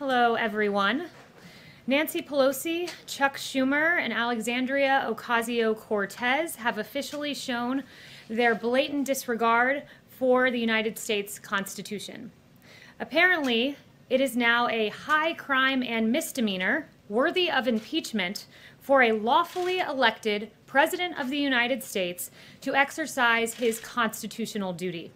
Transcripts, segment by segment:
Hello, everyone. Nancy Pelosi, Chuck Schumer, and Alexandria Ocasio Cortez have officially shown their blatant disregard for the United States Constitution. Apparently, it is now a high crime and misdemeanor worthy of impeachment for a lawfully elected President of the United States to exercise his constitutional duty.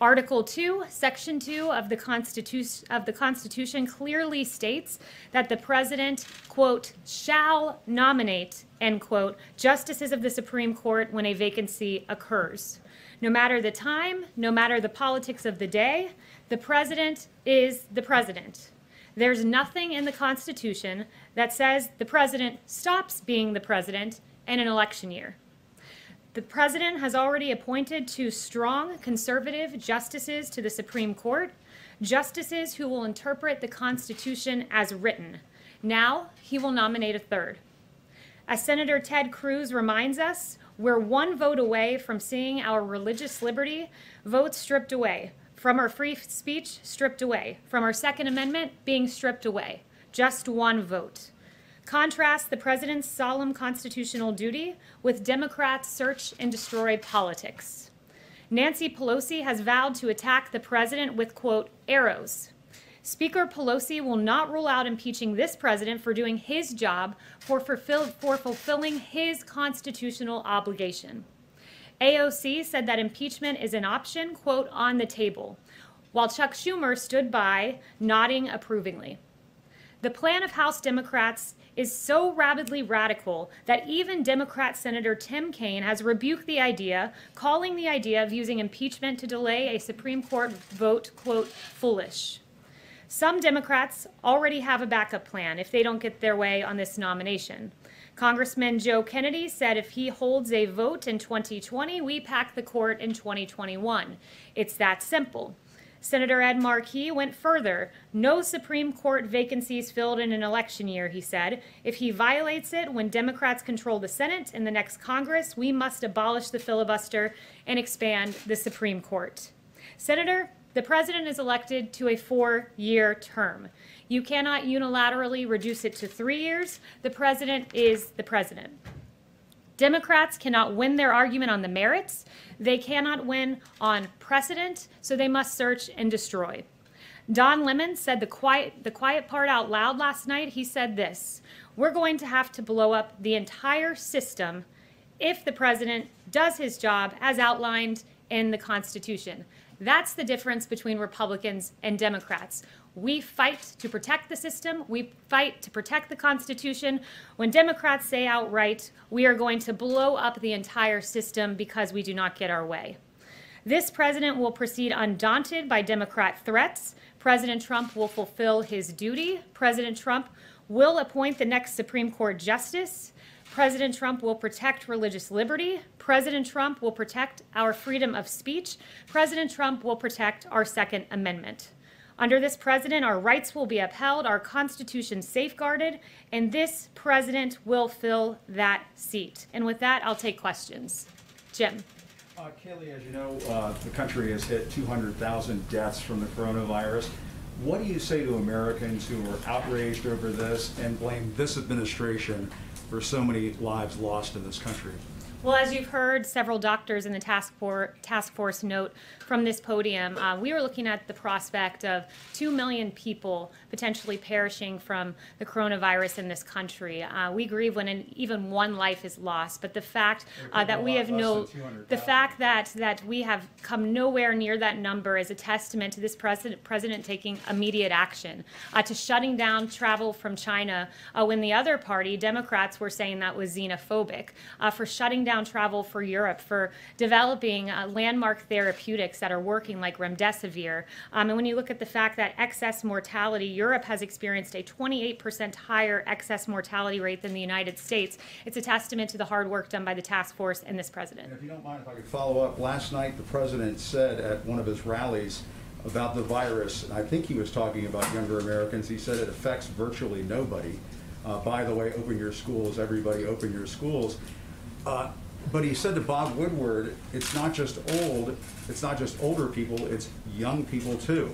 Article 2, Section 2 of the, Constitu- of the Constitution clearly states that the President, quote, shall nominate, end quote, justices of the Supreme Court when a vacancy occurs. No matter the time, no matter the politics of the day, the President is the President. There's nothing in the Constitution that says the President stops being the President in an election year. The president has already appointed two strong conservative justices to the Supreme Court, justices who will interpret the Constitution as written. Now he will nominate a third. As Senator Ted Cruz reminds us, we're one vote away from seeing our religious liberty votes stripped away, from our free speech stripped away, from our Second Amendment being stripped away. Just one vote. Contrast the president's solemn constitutional duty with Democrats' search and destroy politics. Nancy Pelosi has vowed to attack the president with, quote, arrows. Speaker Pelosi will not rule out impeaching this president for doing his job for, fulfill, for fulfilling his constitutional obligation. AOC said that impeachment is an option, quote, on the table, while Chuck Schumer stood by, nodding approvingly. The plan of House Democrats is so rabidly radical that even Democrat Senator Tim Kaine has rebuked the idea, calling the idea of using impeachment to delay a Supreme Court vote, quote, foolish. Some Democrats already have a backup plan if they don't get their way on this nomination. Congressman Joe Kennedy said if he holds a vote in 2020, we pack the court in 2021. It's that simple. Senator Ed Markey went further. No Supreme Court vacancies filled in an election year, he said. If he violates it when Democrats control the Senate in the next Congress, we must abolish the filibuster and expand the Supreme Court. Senator, the president is elected to a four year term. You cannot unilaterally reduce it to three years. The president is the president. Democrats cannot win their argument on the merits. They cannot win on precedent, so they must search and destroy. Don Lemon said the quiet, the quiet part out loud last night. He said this We're going to have to blow up the entire system if the president does his job as outlined in the Constitution. That's the difference between Republicans and Democrats. We fight to protect the system. We fight to protect the Constitution. When Democrats say outright, we are going to blow up the entire system because we do not get our way. This president will proceed undaunted by Democrat threats. President Trump will fulfill his duty. President Trump will appoint the next Supreme Court justice. President Trump will protect religious liberty. President Trump will protect our freedom of speech. President Trump will protect our Second Amendment. Under this president, our rights will be upheld, our Constitution safeguarded, and this president will fill that seat. And with that, I'll take questions. Jim. Uh, Kayleigh, as you know, uh, the country has hit 200,000 deaths from the coronavirus. What do you say to Americans who are outraged over this and blame this administration for so many lives lost in this country? Well, as you've heard several doctors in the task, for, task force note from this podium, uh, we were looking at the prospect of 2 million people potentially perishing from the coronavirus in this country. Uh, we grieve when an, even one life is lost, but the fact uh, that we have no, the fact that, that we have come nowhere near that number is a testament to this president, president taking immediate action, uh, to shutting down travel from China uh, when the other party, Democrats, were saying that was xenophobic, uh, for shutting down travel for Europe, for developing uh, landmark therapeutics that are working like remdesivir. Um, and when you look at the fact that excess mortality, Europe has experienced a 28% higher excess mortality rate than the United States, it's a testament to the hard work done by the task force and this president. And if you don't mind, if I could follow up, last night the president said at one of his rallies about the virus, and I think he was talking about younger Americans, he said it affects virtually nobody. Uh, by the way, open your schools, everybody open your schools. Uh, but he said to Bob Woodward, it's not just old, it's not just older people, it's young people too.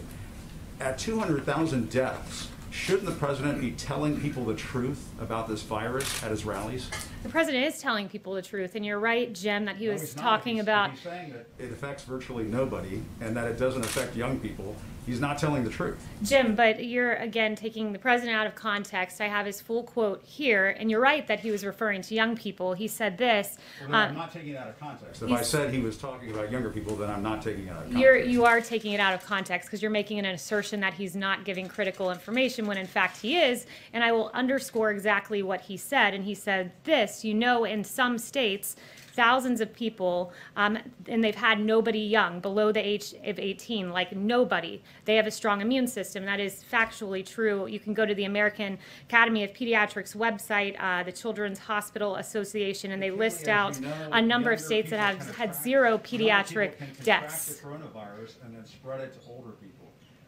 At 200,000 deaths, shouldn't the president be telling people the truth about this virus at his rallies? The president is telling people the truth, and you're right, Jim, that he No, was talking He's- about. He's saying that it affects virtually nobody and that it doesn't affect young people. He's not telling the truth. Jim, but you're again taking the president out of context. I have his full quote here, and you're right that he was referring to young people. He said this. Well, no, I'm um, not taking it out of context. If I said he was talking about younger people, then I'm not taking it out of context. You're, you are taking it out of context because you're making an assertion that he's not giving critical information when in fact he is. And I will underscore exactly what he said. And he said this, you know, in some states, thousands of people, um, and they've had nobody young below the age of 18, like nobody. They have a strong immune system. That is factually true. You can go to the American Academy of Pediatrics website, uh, the Children's Hospital Association, and they list out you know, a number of states that have had zero pediatric deaths. the coronavirus and then spread it to older people.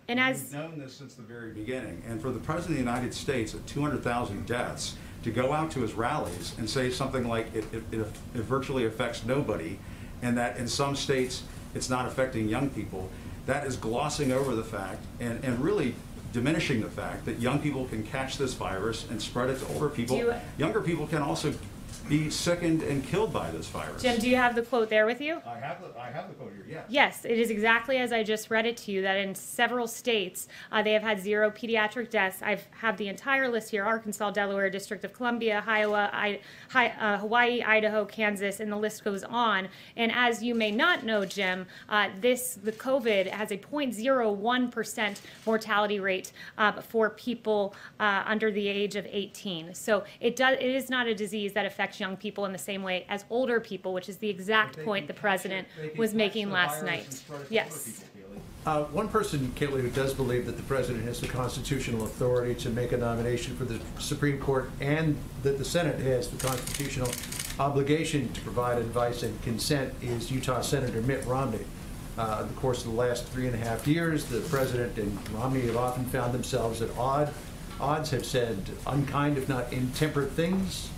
And We've known this since the very beginning. And for the President of the United States at 200,000 deaths, to go out to his rallies and say something like it, it, it it virtually affects nobody, and that in some states it's not affecting young people, that is glossing over the fact and, and really diminishing the fact that young people can catch this virus and spread it to older people. you- Younger people can also be sickened and killed by this virus. Jim, do you have the quote there with you? I have the, I have the quote here, yes. Yes, it is exactly as I just read it to you, that in several states, uh, they have had zero pediatric deaths. I have the entire list here, Arkansas, Delaware, District of Columbia, Iowa, I, Hi, uh, Hawaii, Idaho, Kansas, and the list goes on. And as you may not know, Jim, uh, this, the COVID has a 0.01% mortality rate uh, for people uh, under the age of 18. So it does, it is not a disease that affects young people in the same way as older people, which is the exact point the president it- was making last night. and spread it to Yes. Uh, One person, Kayleigh, who does believe that the president has the constitutional authority to make a nomination for the Supreme Court and that the Senate has the constitutional obligation to provide advice and consent is Utah Senator Mitt Romney. Uh, In the course of the last three and a half years, the president and Romney have often found themselves at odd, odds, have said unkind, if not intemperate things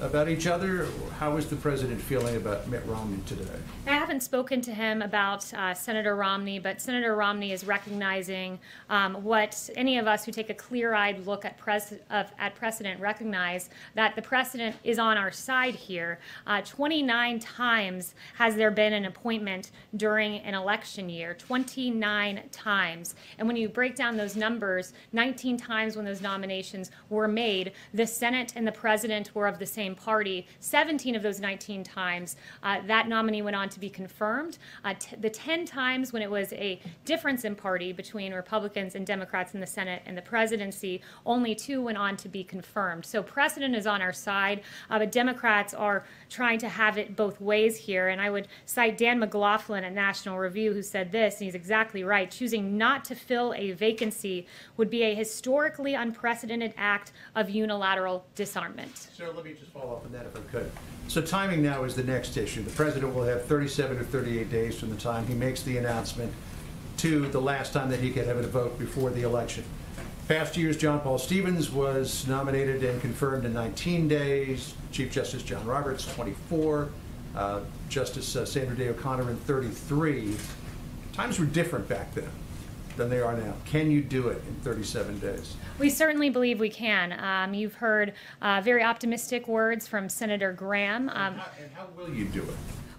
about each other. How is the president feeling about Mitt Romney today? Haven't spoken to him about uh, Senator Romney, but Senator Romney is recognizing um, what any of us who take a clear-eyed look at, pres- at precedent recognize that the precedent is on our side here. Uh, 29 times has there been an appointment during an election year, 29 times. And when you break down those numbers, 19 times when those nominations were made, the Senate and the president were of the same party. 17 of those 19 times, uh, that nominee went on to be confirmed. Uh, the 10 times when it was a difference in party between Republicans and Democrats in the Senate and the presidency, only two went on to be confirmed. So precedent is on our side, uh, but Democrats are trying to have it both ways here. And I would cite Dan McLaughlin at National Review, who said this, and he's exactly right. Choosing not to fill a vacancy would be a historically unprecedented act of unilateral disarmament. So let me just follow up on that if I could. So timing now is the next issue. The president will have 37 or 38 days from the time he makes the announcement to the last time that he could have a vote before the election. Past years, John Paul Stevens was nominated and confirmed in 19 days, Chief Justice John Roberts, 24, uh, Justice uh, Sandra Day O'Connor in 33. Times were different back then than they are now. Can you do it in 37 days? We certainly believe we can. Um, you've heard uh, very optimistic words from Senator Graham. Um, And how- and how will you do it?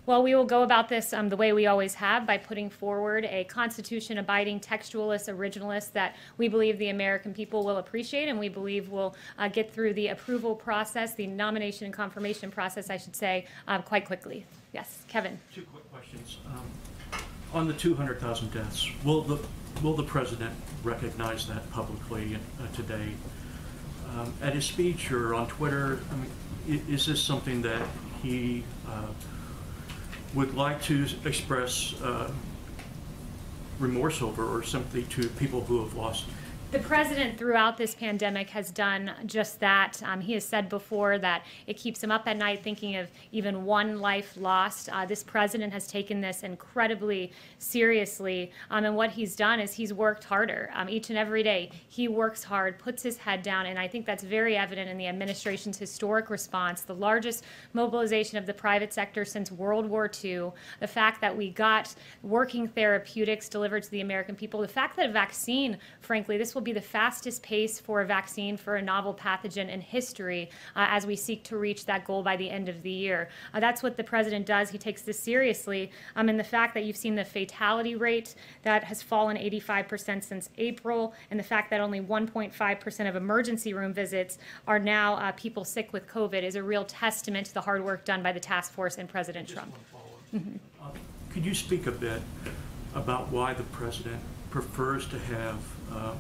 Well, we will go about this um, the way we always have by putting forward a Constitution abiding textualist originalist that we believe the American people will appreciate and we believe will uh, get through the approval process, the nomination and confirmation process, I should say, um, quite quickly. Yes, Kevin. Two quick questions. Um, On the 200,000 deaths, will the, will the president recognize that publicly uh, today? Um, At his speech or on Twitter, I mean, is this something that he uh, would like to express uh, remorse over or simply to people who have lost The president throughout this pandemic has done just that. Um, he has said before that it keeps him up at night thinking of even one life lost. Uh, this president has taken this incredibly seriously. Um, and what he's done is he's worked harder um, each and every day. He works hard, puts his head down, and I think that's very evident in the administration's historic response, the largest mobilization of the private sector since World War II, the fact that we got working therapeutics delivered to the American people, the fact that a vaccine, frankly, this will will be the fastest pace for a vaccine for a novel pathogen in history uh, as we seek to reach that goal by the end of the year. Uh, that's what the president does. He takes this seriously. Um, and the fact that you've seen the fatality rate that has fallen 85% since April, and the fact that only 1.5% of emergency room visits are now uh, people sick with COVID is a real testament to the hard work done by the task force and President Trump. Uh, Could you speak a bit about why the president prefers to have uh,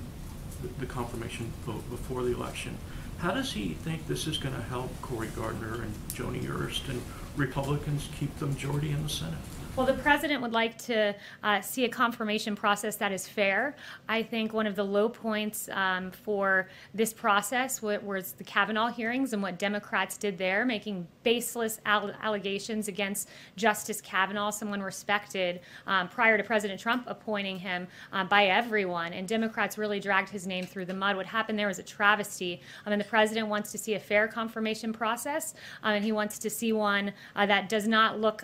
the- confirmation vote before the election? How does he think this is going to help Cory Gardner and Joni Ernst and Republicans keep the majority in the Senate? Well, the president would like to uh, see a confirmation process that is fair. I think one of the low points um, for this process was the Kavanaugh hearings and what Democrats did there, making baseless al- allegations against Justice Kavanaugh, someone respected um, prior to President Trump appointing him uh, by everyone. And Democrats really dragged his name through the mud. What happened there was a travesty. Um, and the president wants to see a fair confirmation process, um, and he wants to see one uh, that does not look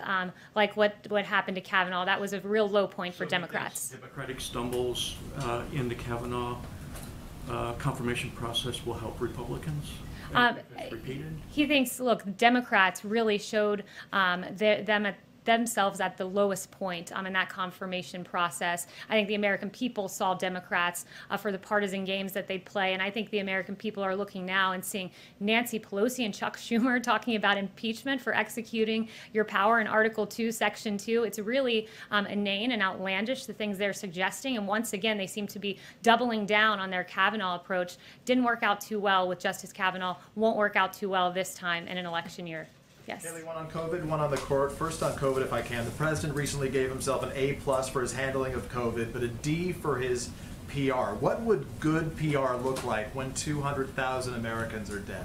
like what, what happened to Kavanaugh. That was a real low point for So he thinks Democrats. Democratic stumbles uh, in the Kavanaugh uh, confirmation process will help Republicans? Um, If it's repeated? He thinks, look, Democrats really showed um, their, them at themselves at the lowest point um, in that confirmation process. I think the American people saw Democrats uh, for the partisan games that they play, and I think the American people are looking now and seeing Nancy Pelosi and Chuck Schumer talking about impeachment for executing your power in Article 2, Section 2. It's really um, inane and outlandish, the things they're suggesting, and once again, they seem to be doubling down on their Kavanaugh approach. Didn't work out too well with Justice Kavanaugh, won't work out too well this time in an election year. Yes. One on COVID, one on the court. First on COVID, if I can. The president recently gave himself an A plus for his handling of COVID, but a D for his PR. What would good PR look like when 200,000 Americans are dead?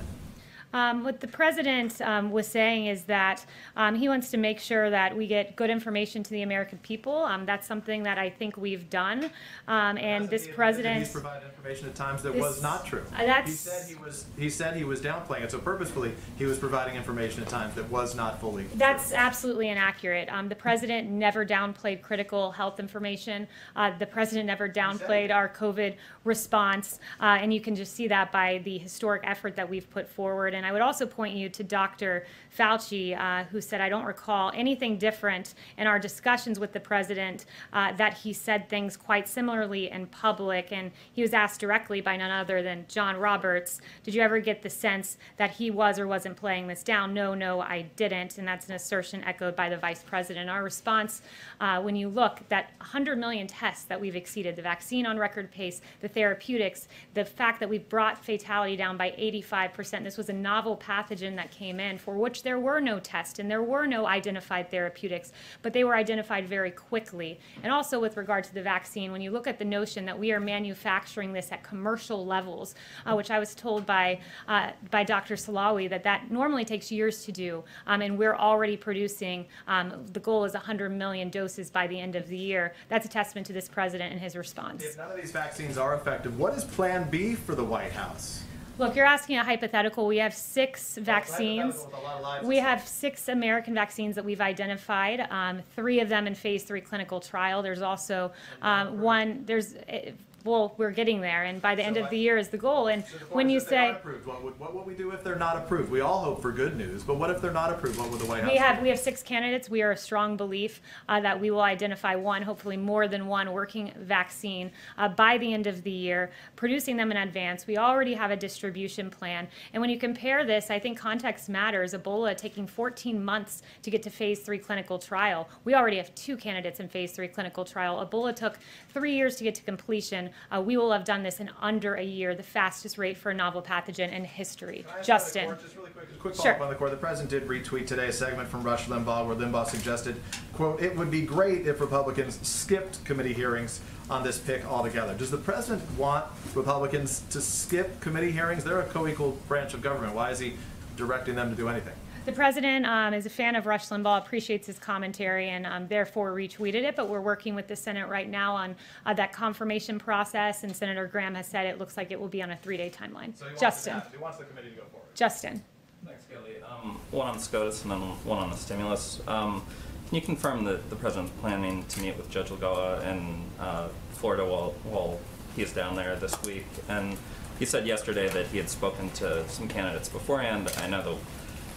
Um, what the president um, was saying is that um, he wants to make sure that we get good information to the American people. Um, that's something that I think we've done. Um, and this he president. He's provided information at times that This- was not true. Uh, that's- He said he was. He said he was downplaying it. So purposefully, he was providing information at times that was not fully. That's true. absolutely inaccurate. Um, the president never downplayed critical health information. Uh, the president never downplayed our COVID response, uh, and you can just see that by the historic effort that we've put forward. And I would also point you to Dr. Fauci, uh, who said, "I don't recall anything different in our discussions with the president uh, that he said things quite similarly in public." And he was asked directly by none other than John Roberts, "Did you ever get the sense that he was or wasn't playing this down?" No, no, I didn't, and that's an assertion echoed by the vice president. Our response, uh, when you look, that 100 million tests that we've exceeded, the vaccine on record pace, the therapeutics, the fact that we've brought fatality down by 85%. This was a novel pathogen that came in for which there were no tests and there were no identified therapeutics, but they were identified very quickly. And also with regard to the vaccine, when you look at the notion that we are manufacturing this at commercial levels, uh, which I was told by uh, by Dr. Slaoui that that normally takes years to do, um, and we're already producing. Um, the goal is 100 million doses by the end of the year. That's a testament to this president and his response. If none of these vaccines are effective, what is Plan B for the White House? Look, you're asking a hypothetical. We have six vaccines. hypothetical with a lot of lives We have six American vaccines that we've identified. Um, three of them in phase three clinical trial. There's also um, one. There's eh, well, we're getting there, and by the end So of I- the year is the goal. And So the when you is if they aren't say approved, what would, what would we do if they're not approved? We all hope for good news, but what if they're not approved? What would the White House we have do? we have six candidates, we are a strong belief uh, that we will identify one, hopefully more than one, working vaccine uh, by the end of the year, producing them in advance. We already have a distribution plan, and when you compare this, I think context matters. Ebola taking 14 months to get to phase three clinical trial. We already have two candidates in phase three clinical trial. Ebola took three years to get to completion. Uh, we will have done this in under a year, the fastest rate for a novel pathogen in history. Can I ask about the Justin. court, Just really quick, quick Sure. on the court. The president did retweet today a segment from Rush Limbaugh where Limbaugh suggested, quote, "It would be great if Republicans skipped committee hearings on this pick altogether." Does the president want Republicans to skip committee hearings? They're a co-equal branch of government. Why is he directing them to do anything? The president um, is a fan of Rush Limbaugh, appreciates his commentary, and um, therefore retweeted it. But we're working with the Senate right now on uh, that confirmation process, and Senator Graham has said it looks like it will be on a three-day timeline. Justin, He wants the committee to go forward. Justin. Thanks, Kelly. Um, one on SCOTUS and then one on the stimulus. Um, can you confirm that the president's planning to meet with Judge Lagoa in uh, Florida while, while he's down there this week, and he said yesterday that he had spoken to some candidates beforehand. I know the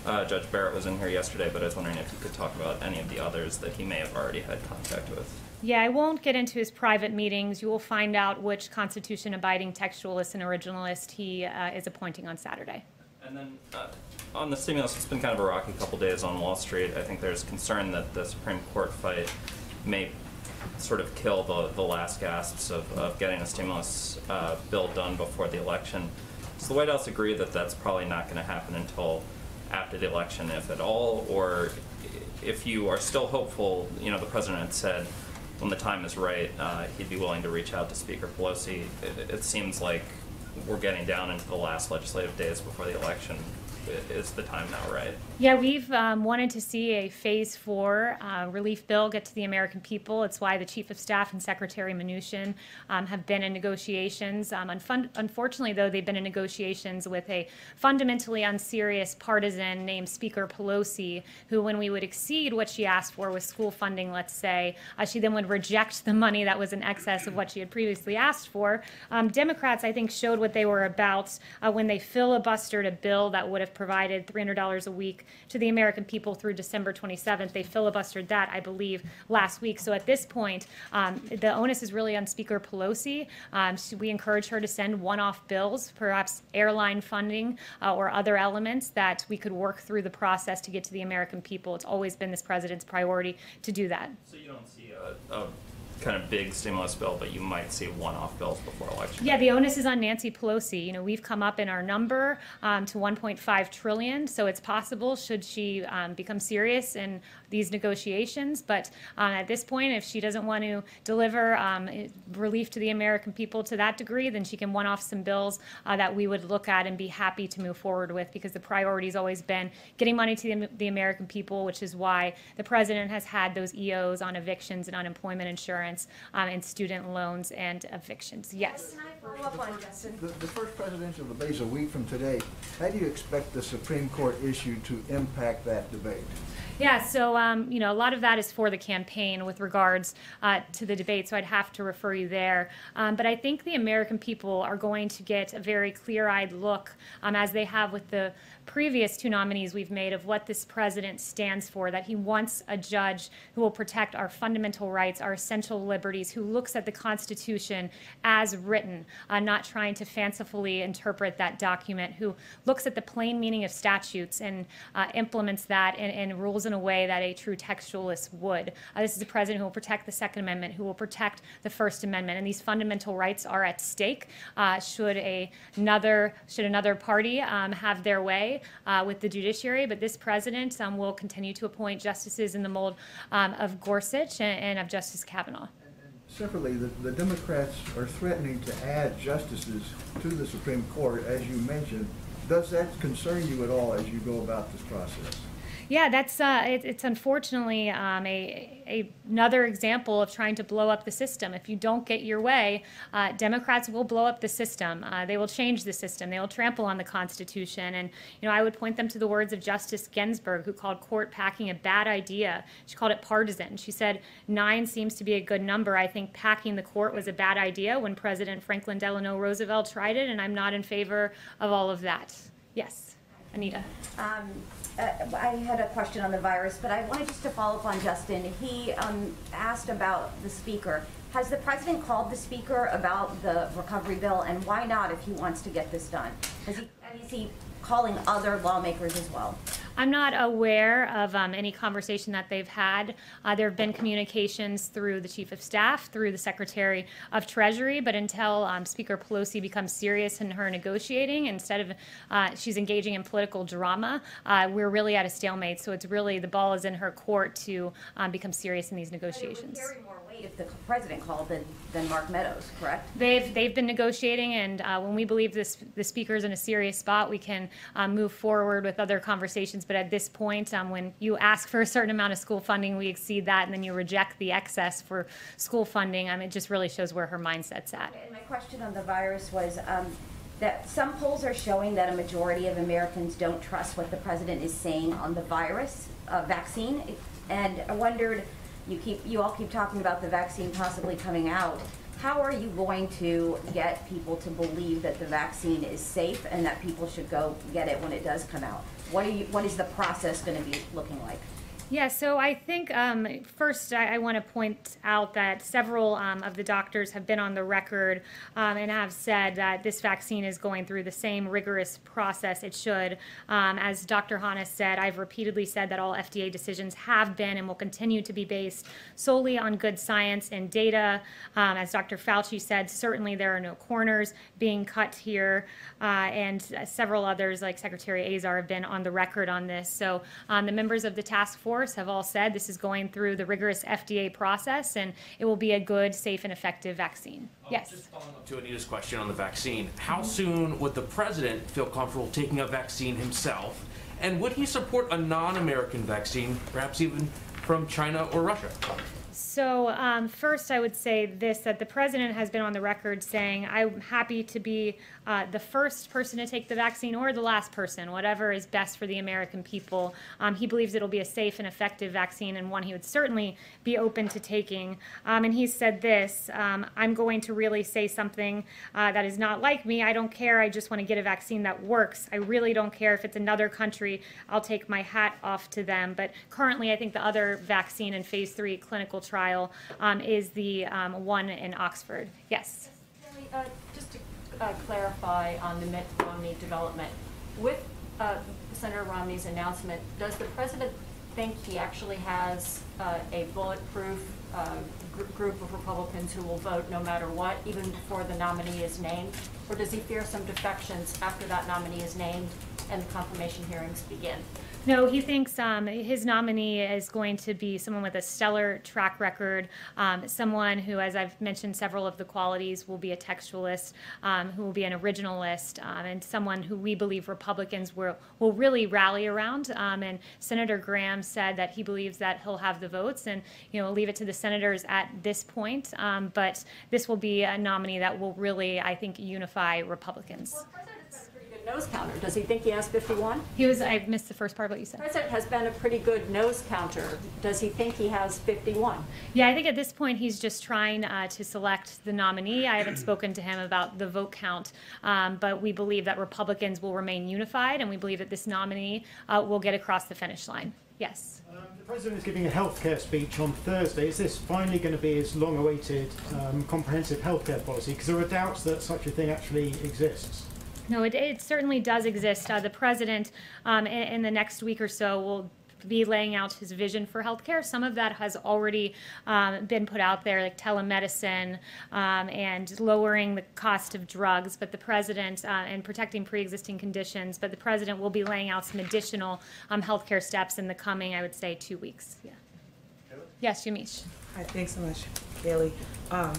uh, Judge Barrett was in here yesterday, but I was wondering if you could talk about any of the others that he may have already had contact with. Yeah, I won't get into his private meetings. You will find out which Constitution abiding textualist and originalist he uh, is appointing on Saturday. And then uh, on the stimulus, it's been kind of a rocky couple days on Wall Street. I think there's concern that the Supreme Court fight may sort of kill the, the last gasps of, of getting a stimulus uh, bill done before the election. Does the White House agree that that's probably not going to happen until the election, if at all? Or if you are still hopeful, you know, the president said when the time is right, uh, he'd be willing to reach out to Speaker Pelosi. It, it seems like we're getting down into the last legislative days before the election. Is the time now right? Yeah, we've um, wanted to see a phase four uh, relief bill get to the American people. It's why the Chief of Staff and Secretary Mnuchin um, have been in negotiations. Um, unfun- unfortunately, though, they've been in negotiations with a fundamentally unserious partisan named Speaker Pelosi, who, when we would exceed what she asked for with school funding, let's say, uh, she then would reject the money that was in excess of what she had previously asked for. Um, Democrats, I think, showed what they were about uh, when they filibustered a bill that would have provided $300 a week to the American people through December 27th. They filibustered that, I believe, last week. So at this point, um, the onus is really on Speaker Pelosi. Um, we encourage her to send one-off bills, perhaps airline funding uh, or other elements that we could work through the process to get to the American people. It's always been this president's priority to do that. So you don't see a, a kind of big stimulus bill, but you might see one-off bills before election? Yeah, the onus is on Nancy Pelosi. You know, we've come up in our number um, to 1.5 trillion, so it's possible should she um, become serious in these negotiations. But um, at this point, if she doesn't want to deliver um, relief to the American people to that degree, then she can one off some bills uh, that we would look at and be happy to move forward with because the priority has always been getting money to the, the American people, which is why the president has had those EOs on evictions and unemployment insurance um, and student loans and evictions. Yes. Can I follow up on Justin? The, the first presidential debate is a week from today. How do you expect the Supreme Court issue to impact that debate? Yeah, so um, you know, a lot of that is for the campaign with regards uh, to the debate, so I'd have to refer you there. Um, but I think the American people are going to get a very clear-eyed look, um, as they have with the previous two nominees we've made, of what this president stands for. That he wants a judge who will protect our fundamental rights, our essential liberties, who looks at the Constitution as written, uh, not trying to fancifully interpret that document, who looks at the plain meaning of statutes and uh, implements that and, and rules in a way that a true textualist would. Uh, this is a president who will protect the Second Amendment, who will protect the First Amendment, and these fundamental rights are at stake. Uh, should a another should another party um, have their way uh, with the judiciary, but this president um, will continue to appoint justices in the mold um, of Gorsuch and, and of Justice Kavanaugh. Separately, the, the Democrats are threatening to add justices to the Supreme Court, as you mentioned. Does that concern you at all as you go about this process? Yeah, that's uh, it, it's unfortunately um, a, a another example of trying to blow up the system. If you don't get your way, uh, Democrats will blow up the system. Uh, they will change the system. They will trample on the Constitution. And you know, I would point them to the words of Justice Ginsburg, who called court packing a bad idea. She called it partisan. She said nine seems to be a good number. I think packing the court was a bad idea when President Franklin Delano Roosevelt tried it, and I'm not in favor of all of that. Yes, Anita. Um, uh, I had a question on the virus, but I wanted just to follow up on Justin. He um, asked about the speaker. Has the president called the speaker about the recovery bill, and why not if he wants to get this done? Has he, is he calling other lawmakers as well? I'm not aware of um, any conversation that they've had. Uh, there have been communications through the Chief of Staff, through the Secretary of Treasury, but until um, Speaker Pelosi becomes serious in her negotiating, instead of uh, she's engaging in political drama, uh, we're really at a stalemate. So it's really the ball is in her court to um, become serious in these But it would negotiations. If the president called than Mark Meadows, correct? They've, they've been negotiating, and uh, when we believe this, the speaker's in a serious spot, we can um, move forward with other conversations. But at this point, um, when you ask for a certain amount of school funding, we exceed that, and then you reject the excess for school funding. I mean, it just really shows where her mindset's at. And my question on the virus was um, that some polls are showing that a majority of Americans don't trust what the president is saying on the virus uh, vaccine. And I wondered, you keep, you all keep talking about the vaccine possibly coming out. how are you going to get people to believe that the vaccine is safe and that people should go get it when it does come out? What are you, what is the process gonna be looking like? Yeah, so I think um, first I, I want to point out that several um, of the doctors have been on the record um, and have said that this vaccine is going through the same rigorous process it should. Um, as Dr. Hannes said, I've repeatedly said that all FDA decisions have been and will continue to be based solely on good science and data. Um, as Dr. Fauci said, certainly there are no corners being cut here, uh, and several others like Secretary Azar have been on the record on this. So um, the members of the task force have all said this is going through the rigorous FDA process and it will be a good, safe, and effective vaccine. Oh, yes. Just following up to Anita's question on the vaccine, how soon would the president feel comfortable taking a vaccine himself? And would he support a non-American vaccine, perhaps even from China or Russia? So, um, first, I would say this that the president has been on the record saying, I'm happy to be uh, the first person to take the vaccine or the last person, whatever is best for the American people. Um, he believes it'll be a safe and effective vaccine and one he would certainly be open to taking. Um, and he said this um, I'm going to really say something uh, that is not like me. I don't care. I just want to get a vaccine that works. I really don't care if it's another country. I'll take my hat off to them. But currently, I think the other vaccine in phase three clinical trial um, is the um, one in Oxford. Yes. Uh, Just to uh, clarify on the Mitt Romney development, with uh, Senator Romney's announcement, does the president think he actually has uh, a bulletproof uh, gr- group of Republicans who will vote no matter what, even before the nominee is named? Or does he fear some defections after that nominee is named and the confirmation hearings begin? No, he thinks um, his nominee is going to be someone with a stellar track record, um, someone who, as I've mentioned, several of the qualities will be a textualist, um, who will be an originalist, um, and someone who we believe Republicans will, will really rally around. Um, and Senator Graham said that he believes that he'll have the votes, and you know, leave it to the senators at this point. Um, but this will be a nominee that will really, I think, unify Republicans. Well, nose counter. Does he think he has 51? He was. I missed the first part of what you said. The president has been a pretty good nose counter. Does he think he has 51? Yeah, I think at this point he's just trying uh, to select the nominee. I haven't spoken to him about the vote count, um, but we believe that Republicans will remain unified, and we believe that this nominee uh, will get across the finish line. Yes. Um, the President is giving a healthcare speech on Thursday. Is this finally going to be his long awaited um, comprehensive healthcare policy? Because there are doubts that such a thing actually exists. No, it, it certainly does exist. Uh, the president, um, in, in the next week or so, will be laying out his vision for healthcare. Some of that has already um, been put out there, like telemedicine um, and lowering the cost of drugs. But the president uh, and protecting pre-existing conditions. But the president will be laying out some additional um, healthcare steps in the coming, I would say, two weeks. Yeah. Yes, Yamiche. Hi, thanks so much, Kayleigh. Um,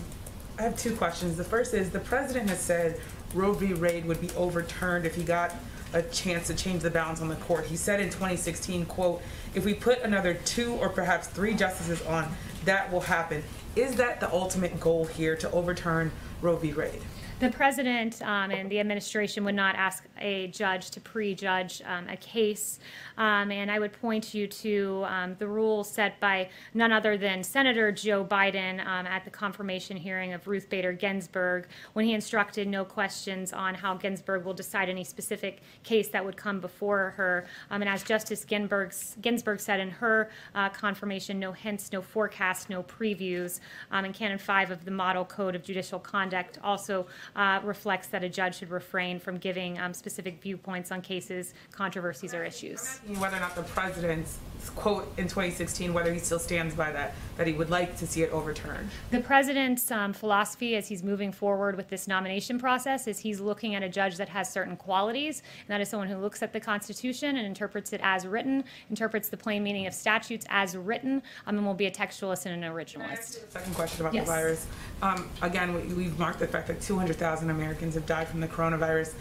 I have two questions. The first is, the president has said Roe v. Wade would be overturned if he got a chance to change the balance on the court. He said in 2016, quote, if we put another two or perhaps three justices on, that will happen. Is that the ultimate goal here, to overturn Roe v. Wade? The president um, and the administration would not ask a judge to prejudge um, a case. Um, and I would point you to um, the rule set by none other than Senator Joe Biden um, at the confirmation hearing of Ruth Bader Ginsburg when he instructed no questions on how Ginsburg will decide any specific case that would come before her. Um, and as Justice Ginsburg's, Ginsburg said in her uh, confirmation, no hints, no forecasts, no previews. Um, and Canon 5 of the Model Code of Judicial Conduct also uh, reflects that a judge should refrain from giving um, specific viewpoints on cases, controversies, or issues. Whether or not the president's quote in 2016, whether he still stands by that, that he would like to see it overturned. The president's um, philosophy as he's moving forward with this nomination process is he's looking at a judge that has certain qualities, and that is someone who looks at the Constitution and interprets it as written, interprets the plain meaning of statutes as written, um, and will be a textualist and an originalist. Second question about Yes. the virus. Um, again, we, we've marked the fact that 200,000 Americans have died from the coronavirus.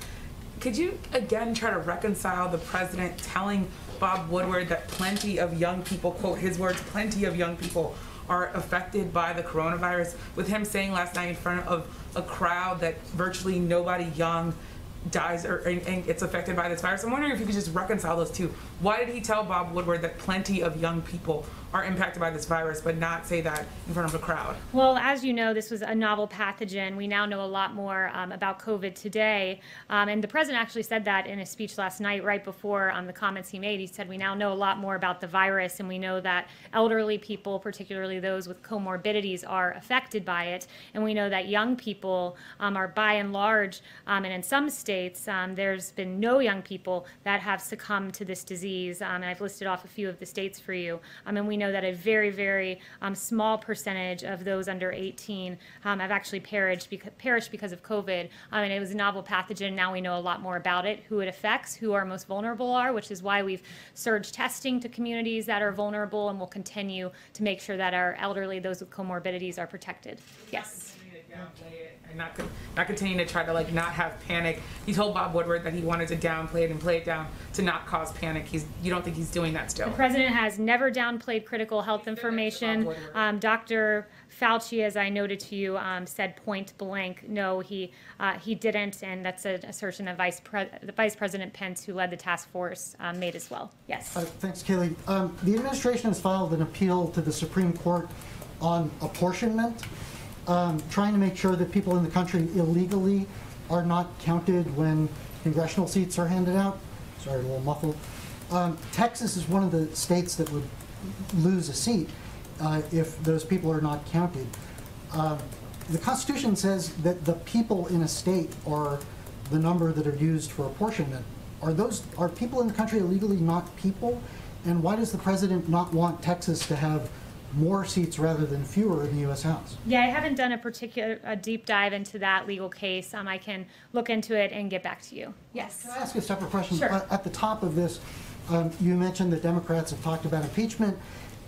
Could you again try to reconcile the president telling Bob Woodward that plenty of young people, quote his words, plenty of young people are affected by the coronavirus, with him saying last night in front of a crowd that virtually nobody young dies or and, and gets affected by this virus. I'm wondering if you could just reconcile those two. Why did he tell Bob Woodward that plenty of young people are impacted by this virus, but not say that in front of a crowd? Well, as you know, this was a novel pathogen. We now know a lot more um, about COVID today. Um, and the president actually said that in a speech last night, right before um, the comments he made. He said, We now know a lot more about the virus, and we know that elderly people, particularly those with comorbidities, are affected by it. And we know that young people um, are by and large, um, and in some states, um, there's been no young people that have succumbed to this disease. And I've listed off a few of the states for you. And we know that a very, very um, small percentage of those under 18 um, have actually perished because, perished because of COVID. Um, and it was a novel pathogen. Now we know a lot more about it, who it affects, who our most vulnerable are, which is why we've surged testing to communities that are vulnerable and will continue to make sure that our elderly, those with comorbidities, are protected. Yes. Downplay it and not, con- not continuing to try to like not have panic. He told Bob Woodward that he wanted to downplay it and play it down to not cause panic. He's, you don't think he's doing that still? The president has never downplayed critical health information. Um, Dr. Fauci, as I noted to you, um, said point blank, no, he uh, he didn't, and that's an assertion of Vice Pre- the Vice President Pence, who led the task force, um, made as well. Yes. Uh, Thanks, Kayleigh. Um, The administration has filed an appeal to the Supreme Court on apportionment, um, trying to make sure that people in the country illegally are not counted when congressional seats are handed out. Sorry, a little muffled. Um, Texas is one of the states that would lose a seat uh, if those people are not counted. Um, The Constitution says that the people in a state are the number that are used for apportionment. Are those, are people in the country illegally not people? And why does the president not want Texas to have more seats rather than fewer in the U.S. House? Yeah, I haven't done a particular a deep dive into that legal case. Um, I can look into it and get back to you. Yes. Can I ask a separate question? Sure. Uh, At the top of this, um, you mentioned that Democrats have talked about impeachment,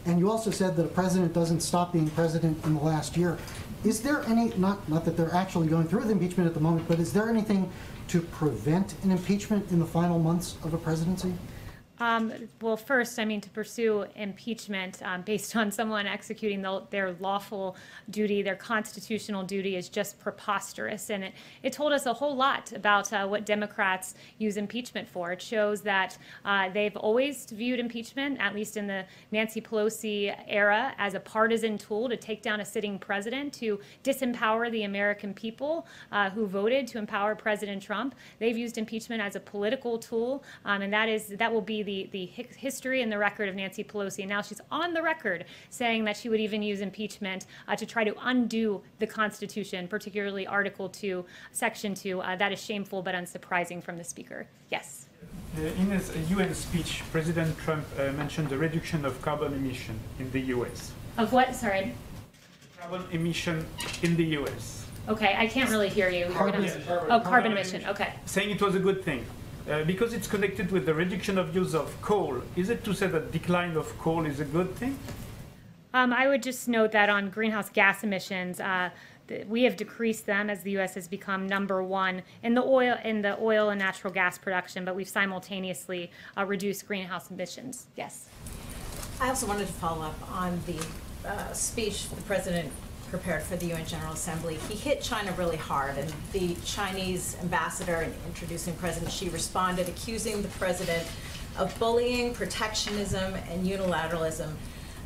and you also said that a president doesn't stop being president in the last year. Is there any, not, not that they're actually going through with impeachment at the moment, but is there anything to prevent an impeachment in the final months of a presidency? Um, well, first, I mean, to pursue impeachment um, based on someone executing the, their lawful duty, their constitutional duty, is just preposterous. And it, it told us a whole lot about uh, what Democrats use impeachment for. It shows that uh, they've always viewed impeachment, at least in the Nancy Pelosi era, as a partisan tool to take down a sitting president, to disempower the American people uh, who voted to empower President Trump. They've used impeachment as a political tool, um, and that is that will be the the history and the record of Nancy Pelosi. And now she's on the record saying that she would even use impeachment uh, to try to undo the Constitution, particularly Article Two, Section Two. Uh, that is shameful but unsurprising from the Speaker. Yes. Uh, In his UN speech, President Trump uh, mentioned the reduction of carbon emission in the US. Of what? Sorry. Carbon emission in the US. Okay, I can't really hear you. Carbon- gonna- carbon- oh, carbon carbon emission. Okay. Saying it was a good thing. Uh, because it's connected with the reduction of use of coal, is it to say that decline of coal is a good thing? Um, I would just note that on greenhouse gas emissions, uh, th- we have decreased them as the U.S. has become number one in the oil in the oil and natural gas production, but we've simultaneously uh, reduced greenhouse emissions. Yes. I also wanted to follow up on the uh, speech the president prepared for the UN General Assembly. He hit China really hard, and the Chinese ambassador, in introducing President Xi, responded accusing the president of bullying, protectionism, and unilateralism.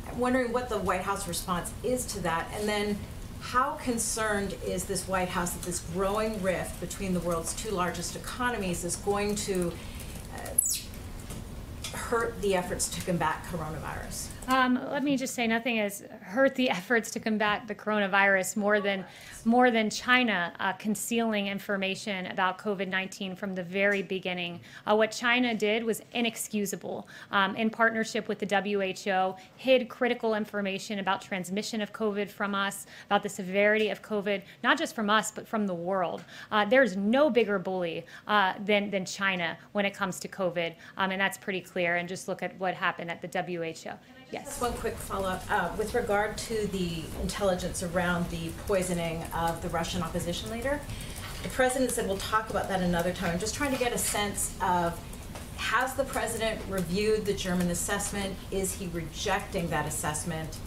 I'm wondering what the White House response is to that, and then how concerned is this White House that this growing rift between the world's two largest economies is going to uh, hurt the efforts to combat coronavirus? Um, let me just say, nothing has hurt the efforts to combat the coronavirus more than more than China uh, concealing information about COVID-19 from the very beginning. Uh, what China did was inexcusable. Um, in partnership with the WHO, hid critical information about transmission of COVID from us, about the severity of COVID, not just from us but from the world. Uh, there's no bigger bully uh, than than China when it comes to COVID, um, and that's pretty clear. And just look at what happened at the WHO. Yes. Just one quick follow-up. Uh, With regard to the intelligence around the poisoning of the Russian opposition leader, the president said we'll talk about that another time. I'm just trying to get a sense of, has the president reviewed the German assessment? Is he rejecting that assessment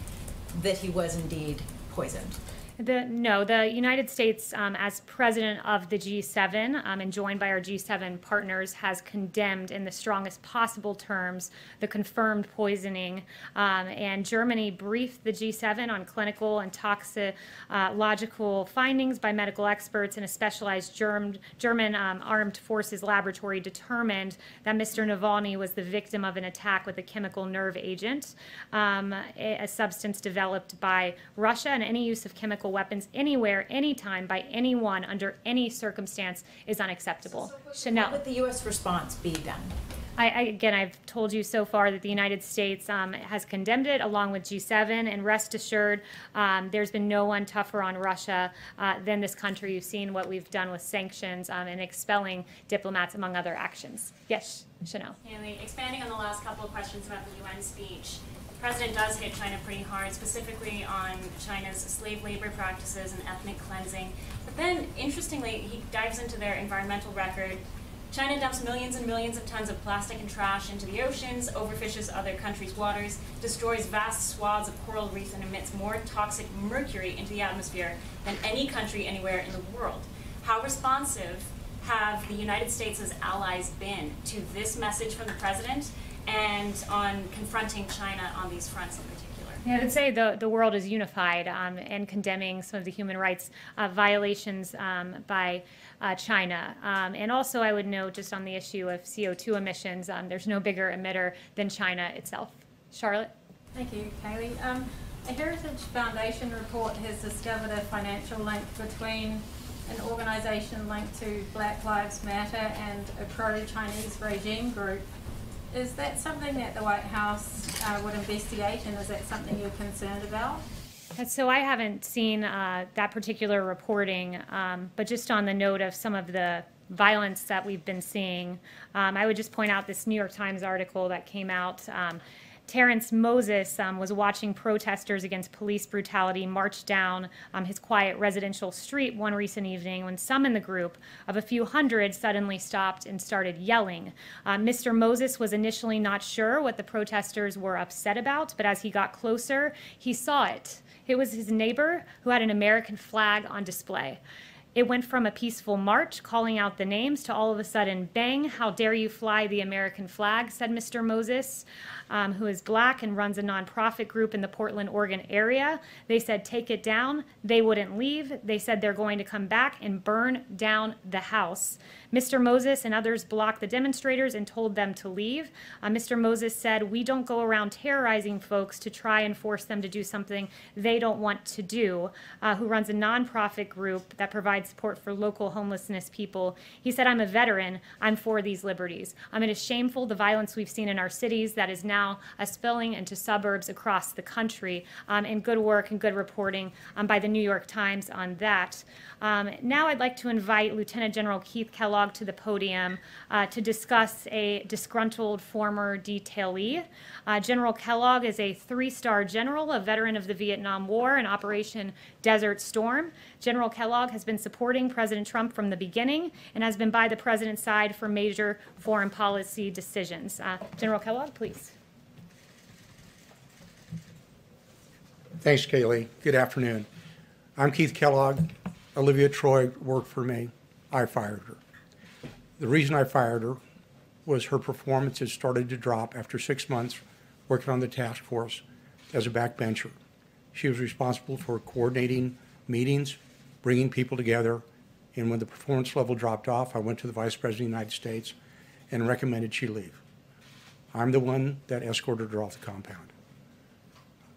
that he was indeed poisoned? The, no, the United States, um, as president of the G7 um, and joined by our G7 partners, has condemned in the strongest possible terms the confirmed poisoning. Um, and Germany briefed the G7 on clinical and toxicological findings by medical experts, and a specialized Germ, German um, armed forces laboratory determined that Mr. Navalny was the victim of an attack with a chemical nerve agent, um, a, a substance developed by Russia, and any use of chemical weapons anywhere, anytime, by anyone, under any circumstance is unacceptable. Chanel. What would the U.S. response be then? I, I, again, I've told you so far that the United States um, has condemned it along with G7, and rest assured, um, there's been no one tougher on Russia uh, than this country. You've seen what we've done with sanctions um, and expelling diplomats, among other actions. Yes, Chanel. Haley, expanding on the last couple of questions about the UN speech, the president does hit China pretty hard, specifically on China's slave labor practices and ethnic cleansing. But then, interestingly, he dives into their environmental record. China dumps millions and millions of tons of plastic and trash into the oceans, overfishes other countries' waters, destroys vast swaths of coral reefs, and emits more toxic mercury into the atmosphere than any country anywhere in the world. How responsive have the United States' allies been to this message from the president and on confronting China on these fronts in particular? Yeah, I would say the, the world is unified um, in condemning some of the human rights uh, violations um, by uh, China. Um, and also, I would note just on the issue of CO2 emissions, um, there's no bigger emitter than China itself. Charlotte? Thank you, Kayleigh. Um, a Heritage Foundation report has discovered a financial link between an organisation linked to Black Lives Matter and a pro-Chinese regime group. Is that something that the White House uh, would investigate, and is that something you're concerned about? Uh, So I haven't seen uh, that particular reporting, um, but just on the note of some of the violence that we've been seeing, um, I would just point out this New York Times article that came out. Um, Terrence Moses um, was watching protesters against police brutality march down um, his quiet residential street one recent evening when some in the group of a few hundred suddenly stopped and started yelling. Uh, Mr. Moses was initially not sure what the protesters were upset about, but as he got closer, he saw it. It was his neighbor who had an American flag on display. It went from a peaceful march calling out the names to all of a sudden, bang, how dare you fly the American flag, said Mr. Moses, um, who is black and runs a nonprofit group in the Portland, Oregon area. They said, take it down. They wouldn't leave. They said they're going to come back and burn down the house. Mr. Moses and others blocked the demonstrators and told them to leave. Uh, Mr. Moses said, We don't go around terrorizing folks to try and force them to do something they don't want to do, uh, who runs a nonprofit group that provides support for local homelessness people. He said, I'm a veteran. I'm for these liberties. I mean, it is shameful the violence we've seen in our cities that is now uh, spilling into suburbs across the country. Um, and good work and good reporting um, by the New York Times on that. Um, now I'd like to invite Lieutenant General Keith Kellogg to the podium uh, to discuss a disgruntled former detailee. Uh, general Kellogg is a three-star general, a veteran of the Vietnam War and Operation Desert Storm. General Kellogg has been supporting President Trump from the beginning and has been by the president's side for major foreign policy decisions. Uh, General Kellogg, please. Thanks, Kayleigh. Good afternoon. I'm Keith Kellogg. Olivia Troye worked for me. I fired her. The reason I fired her was her performance had started to drop after six months working on the task force as a backbencher. She was responsible for coordinating meetings, bringing people together, and when the performance level dropped off, I went to the Vice President of the United States and recommended she leave. I'm the one that escorted her off the compound.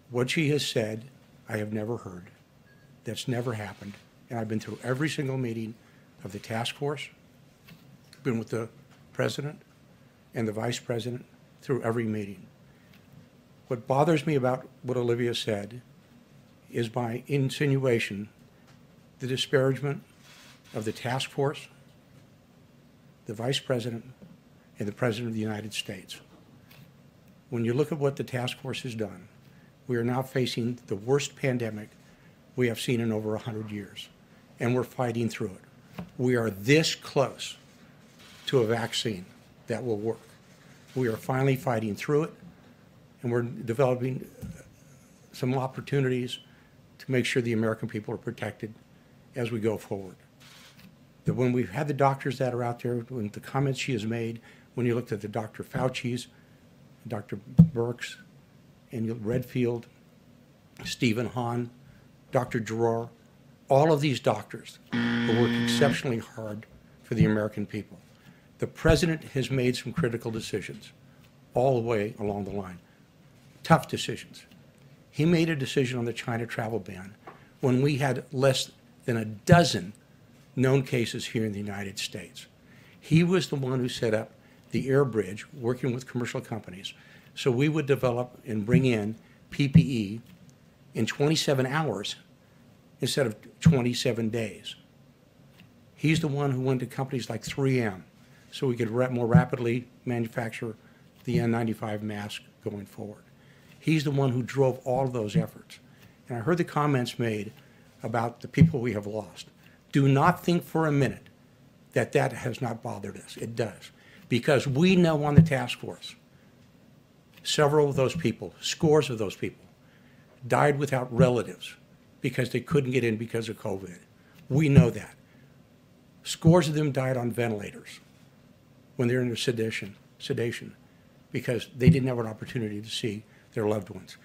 What she has said, I have never heard. That's never happened. And I've been through every single meeting of the task force, been with the president and the vice president through every meeting. What bothers me about what Olivia said is by insinuation, the disparagement of the task force, the vice president, and the president of the United States. When you look at what the task force has done, we are now facing the worst pandemic we have seen in over 100 years, and we're fighting through it. We are this close to a vaccine that will work. We are finally fighting through it, and we're developing some opportunities to make sure the American people are protected as we go forward. That when we've had the doctors that are out there, when the comments she has made, when you looked at the Dr. Fauci's, Dr. Birx, and Redfield, Stephen Hahn, Dr. Gerard, all of these doctors who work exceptionally hard for the American people. The president has made some critical decisions all the way along the line, tough decisions. He made a decision on the China travel ban when we had less than a dozen known cases here in the United States. He was the one who set up the air bridge, working with commercial companies, so we would develop and bring in PPE in 27 hours instead of 27 days. He's the one who went to companies like 3M so we could ra- more rapidly manufacture the N95 mask going forward. He's the one who drove all of those efforts. And I heard the comments made about the people we have lost. Do not think for a minute that that has not bothered us. It does. Because we know on the task force, several of those people, scores of those people, died without relatives because they couldn't get in because of COVID. We know that. Scores of them died on ventilators when they're under sedation, sedation because they didn't have an opportunity to see their loved ones.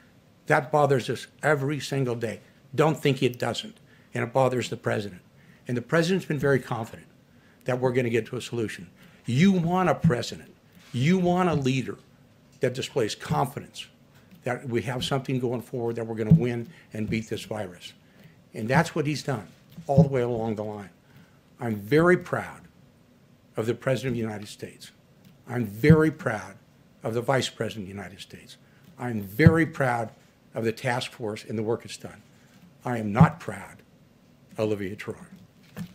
That bothers us every single day. Don't think it doesn't. And it bothers the president. And the president's been very confident that we're going to get to a solution. You want a president, you want a leader that displays confidence that we have something going forward that we're going to win and beat this virus. And that's what he's done all the way along the line. I'm very proud of the President of the United States. I'm very proud of the Vice President of the United States. I'm very proud of the task force and the work it's done. I am not proud of Olivia Troye.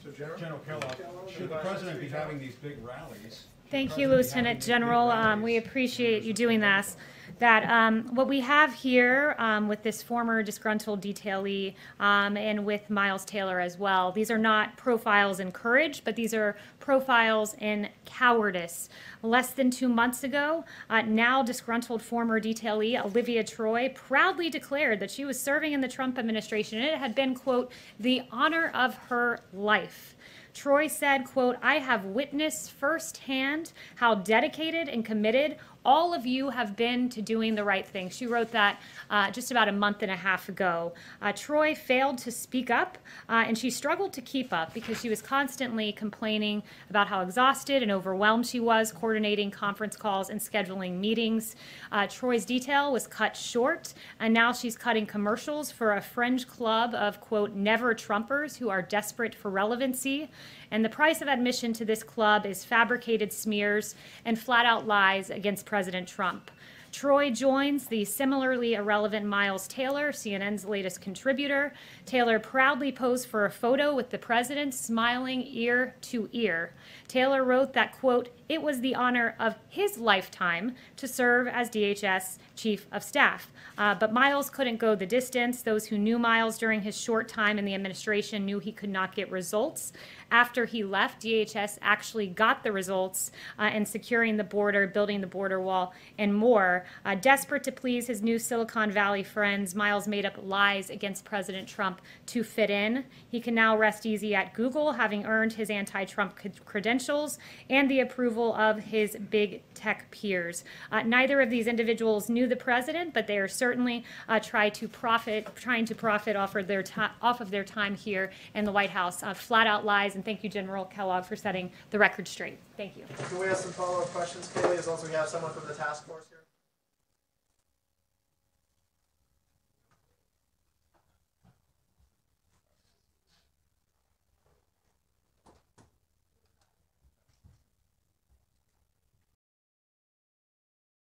So General Kellogg, should the president be having these big rallies? Thank you, Lieutenant General. Um, we appreciate you doing this. That um, what we have here um, with this former disgruntled detailee um, and with Miles Taylor as well, these are not profiles in courage, but these are profiles in cowardice. Less than two months ago, uh, now disgruntled former detailee Olivia Troye proudly declared that she was serving in the Trump administration and it had been, quote, the honor of her life. Troye said, quote, I have witnessed firsthand how dedicated and committed all of you have been to doing the right thing. She wrote that uh, just about a month and a half ago. Uh, Troye failed to speak up, uh, and she struggled to keep up because she was constantly complaining about how exhausted and overwhelmed she was coordinating conference calls and scheduling meetings. Uh, Troye's detail was cut short, and now she's cutting commercials for a fringe club of, quote, never Trumpers who are desperate for relevancy. And the price of admission to this club is fabricated smears and flat out lies against President Trump. Troye joins the similarly irrelevant Miles Taylor, CNN's latest contributor. Taylor proudly posed for a photo with the president, smiling ear to ear. Taylor wrote that, quote, it was the honor of his lifetime to serve as DHS chief of staff. Uh, but Miles couldn't go the distance. Those who knew Miles during his short time in the administration knew he could not get results. After he left, DHS actually got the results uh, in securing the border, building the border wall, and more. Uh, desperate to please his new Silicon Valley friends, Miles made up lies against President Trump to fit in. He can now rest easy at Google, having earned his anti Trump credentials and the approval of his big tech peers. Uh, neither of these individuals knew the president, but they are certainly uh, try to profit, trying to profit off of their, off of their time here in the White House. Uh, flat out lies, and thank you, General Kellogg, for setting the record straight. Thank you. Can we ask some follow-up questions, Kayleigh, as long as we have someone from the task force here?